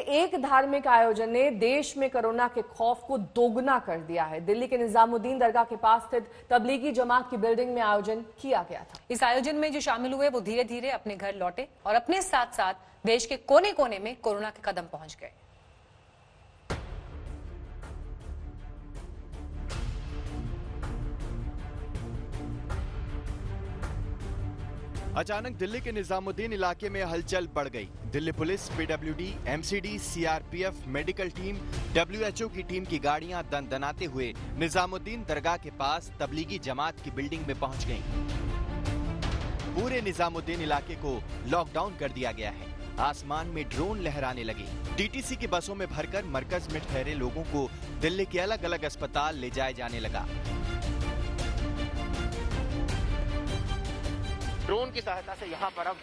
एक धार्मिक आयोजन ने देश में कोरोना के खौफ को दोगुना कर दिया है। दिल्ली के निजामुद्दीन दरगाह के पास स्थित तबलीगी जमात की बिल्डिंग में आयोजन किया गया था। इस आयोजन में जो शामिल हुए वो धीरे धीरे अपने घर लौटे और अपने साथ साथ देश के कोने कोने में कोरोना के कदम पहुँच गए। अचानक दिल्ली के निजामुद्दीन इलाके में हलचल बढ़ गई। Delhi police PWD, MCD, CRPF, medical team WHO की टीम की गाड़ियाँ दन दनाते हुए निजामुद्दीन दरगाह के पास तबलीगी जमात की बिल्डिंग में पहुँच गईं। पूरे निजामुद्दीन इलाके को लॉकडाउन कर दिया गया है। आसमान में ड्रोन लहराने लगे। टीटीसी की बसों में भरकर मरकज में ठहरे लोगों को दिल्ली के अलग अलग अस्पताल ले जाए जाने लगा। ड्रोन की सहायता से यहाँ पर अब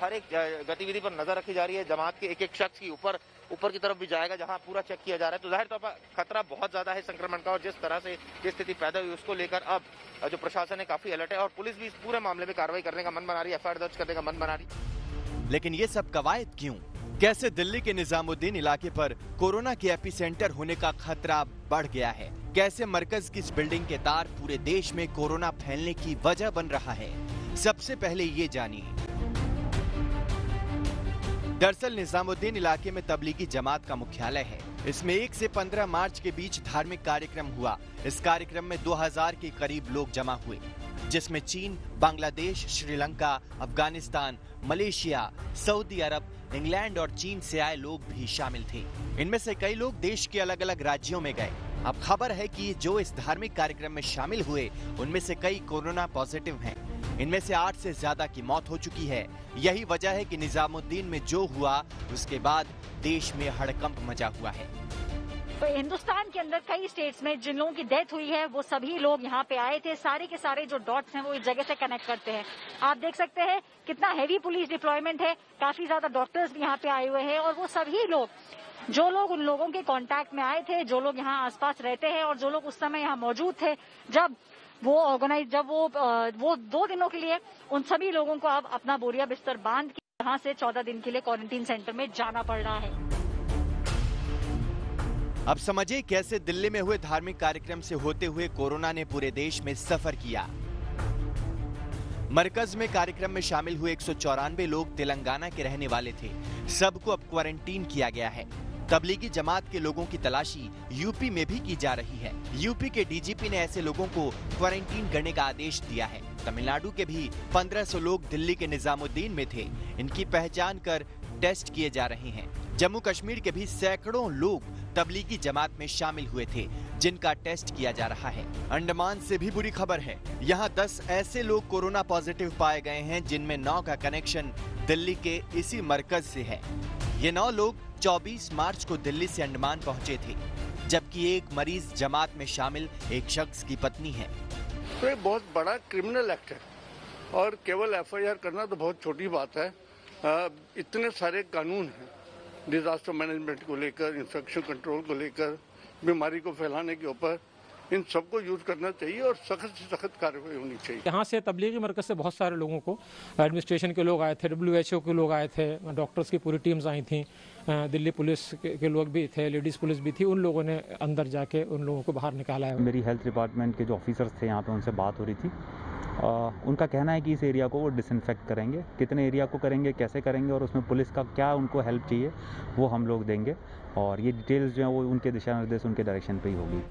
हर एक गतिविधि पर नज़र रखी जा रही है। जमात के एक एक शख्स की ऊपर ऊपर की तरफ़ भी जाएगा, जहाँ पूरा चेक किया जा रहा है। तो ज़ाहिर तौर तो पर खतरा बहुत ज़्यादा है संक्रमण का, और जिस तरह से स्थिति पैदा हुई, उसको लेकर अब, जो प्रशासन है, काफ़ी अलर्ट है, और पुलिस भी इस पूरे मामले में कार्रवाई करने का मन बना रही है एफ़ दर्ज करने का मन बना रही लेकिन ये सब कवायद क्यों? कैसे दिल्ली के निजामुद्दीन इलाके पर कोरोना के एपिसेंटर होने का खतरा बढ़ गया है? कैसे मरकज की इस बिल्डिंग के तार पूरे देश में कोरोना फैलने की वजह बन रहा है? सबसे पहले ये जानिए। दरअसल निजामुद्दीन इलाके में तबलीगी जमात का मुख्यालय है। इसमें 1 से 15 मार्च के बीच धार्मिक कार्यक्रम हुआ। इस कार्यक्रम में 2000 के करीब लोग जमा हुए, जिसमें चीन, Bangladesh, Sri Lanka, Afghanistan, Malaysia, Saudi Arab, England और चीन से आए लोग भी शामिल थे। इनमें से कई लोग देश के अलग अलग राज्यों में गए। अब खबर है कि जो इस धार्मिक कार्यक्रम में शामिल हुए, उनमें से कई कोरोना पॉजिटिव हैं। इनमें से आठ से ज़्यादा की मौत हो चुकी है। यही वजह है कि निजामुद्दीन में जो हुआ, उसके बाद देश में हड़कंप मचा हुआ है। तो हिंदुस्तान के अंदर कई स्टेट्स में जिन लोगों की डेथ हुई है, वो सभी लोग यहाँ पे आए थे। सारे के सारे जो डॉट्स हैं, वो इस जगह से कनेक्ट करते हैं। आप देख सकते हैं कितना हैवी पुलिस डिप्लॉयमेंट है। काफ़ी ज़्यादा डॉक्टर्स भी यहाँ पे आए हुए हैं और वो सभी लोग, जो लोग उन लोगों के कांटेक्ट में आए थे, जो लोग यहाँ आसपास रहते हैं और जो लोग उस समय यहाँ मौजूद थे, जब वो ऑर्गेनाइज जब वो वो दो दिनों के लिए उन सभी लोगों को अब अपना बोरिया बिस्तर बाँध के यहाँ से चौदह दिन के लिए क्वारंटीन सेंटर में जाना पड़ रहा है। अब समझिए कैसे दिल्ली में हुए धार्मिक कार्यक्रम से होते हुए कोरोना ने पूरे देश में सफ़र किया। मरकज में कार्यक्रम में शामिल हुए एक सौ चौरानवे लोग तेलंगाना के रहने वाले थे। सबको अब क्वारंटीन किया गया है। तबलीगी जमात के लोगों की तलाशी यूपी में भी की जा रही है। यूपी के डीजीपी ने ऐसे लोगों को क्वारंटीन करने का आदेश दिया है। तमिलनाडु के भी 1500 लोग दिल्ली के निजामुद्दीन में थे। इनकी पहचान कर टेस्ट किए जा रहे हैं। जम्मू कश्मीर के भी सैकड़ों लोग तबलीगी जमात में शामिल हुए थे। जिनका टेस्ट किया जा रहा है। अंडमान से भी बुरी खबर है। यहाँ 10 ऐसे लोग कोरोना पॉजिटिव पाए गए हैं जिनमें नौ का कनेक्शन दिल्ली के इसी मरकज से है। ये नौ लोग 24 मार्च को दिल्ली से अंडमान पहुँचे थे, जबकि एक मरीज़ जमात में शामिल एक शख्स की पत्नी है। तो ये बहुत बड़ा क्रिमिनल एक्ट है। और केवल एफआईआर करना तो बहुत छोटी बात है। इतने सारे कानून हैं। डिजास्टर मैनेजमेंट को लेकर इन्फेक्शन कंट्रोल को लेकर बीमारी को फैलाने के ऊपर इन सबको यूज़ करना चाहिए और सख्त से सख्त कार्रवाई होनी चाहिए। यहाँ से तबलीगी मरकज से बहुत सारे लोगों को एडमिनिस्ट्रेशन के लोग आए थे डब्ल्यू के लोग आए थे डॉक्टर्स की पूरी टीम्स आई थी दिल्ली पुलिस के लोग भी थे लेडीज़ पुलिस भी थी उन लोगों ने अंदर जाके उन लोगों को बाहर निकाला है। मेरी हेल्थ डिपार्टमेंट के जो ऑफिसर्स थे यहाँ पे उनसे बात हो रही थी। आ, उनका कहना है कि इस एरिया को वो डिसइनफेक्ट करेंगे। कितने एरिया को करेंगे कैसे करेंगे और उसमें पुलिस का क्या उनको हेल्प चाहिए वो हम लोग देंगे। और ये डिटेल्स जो है वो उनके दिशा निर्देश उनके डायरेक्शन पे ही होगी।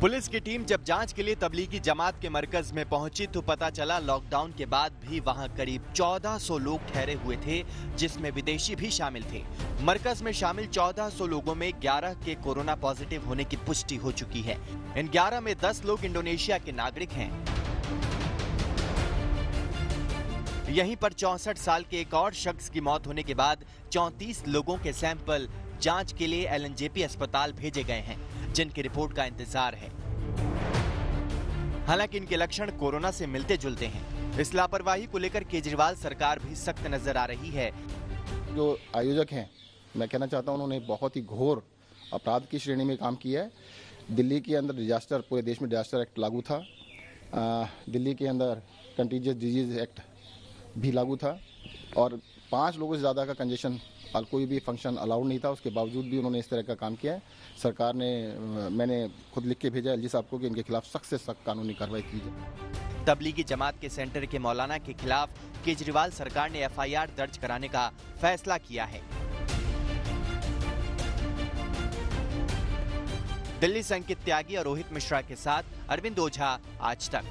पुलिस की टीम जब जाँच के लिए तबलीगी जमात के मरकज में पहुँची तो पता चला लॉकडाउन के बाद भी वहाँ करीब 1400 लोग ठहरे हुए थे जिसमें विदेशी भी शामिल थे। मरकज में शामिल 1400 लोगों में 11 के कोरोना पॉजिटिव होने की पुष्टि हो चुकी है। इन 11 में 10 लोग इंडोनेशिया के नागरिक हैं। यहीं पर चौसठ साल के एक और शख्स की मौत होने के बाद चौतीस लोगों के सैंपल जाँच के लिए एलएनजेपी अस्पताल भेजे गए हैं जिनकी रिपोर्ट का इंतज़ार है। हालाँकि इनके लक्षण कोरोना से मिलते जुलते हैं। इस लापरवाही को लेकर केजरीवाल सरकार भी सख्त नज़र आ रही है। जो आयोजक हैं मैं कहना चाहता हूँ उन्होंने बहुत ही घोर अपराध की श्रेणी में काम किया है। दिल्ली के अंदर डिजास्टर पूरे देश में डिजास्टर एक्ट लागू था। आ, दिल्ली के अंदर कंटीजियस डिज़ीज़ एक्ट भी लागू था और पाँच लोगों से ज़्यादा का कंजेशन और कोई भी फ़ंक्शन अलाउड नहीं था, उसके बावजूद भी उन्होंने इस तरह का काम किया है। सरकार ने मैंने खुद लिख के भेजा एल साहब को कि इनके खिलाफ सख्त से सख्त कानूनी कार्रवाई की जाए। तबलीगी जमात के सेंटर के मौलाना के खिलाफ केजरीवाल सरकार ने एफआईआर दर्ज कराने का फैसला किया है। दिल्ली से अंकित त्यागी और रोहित मिश्रा के साथ अरविंद ओझा आज तक।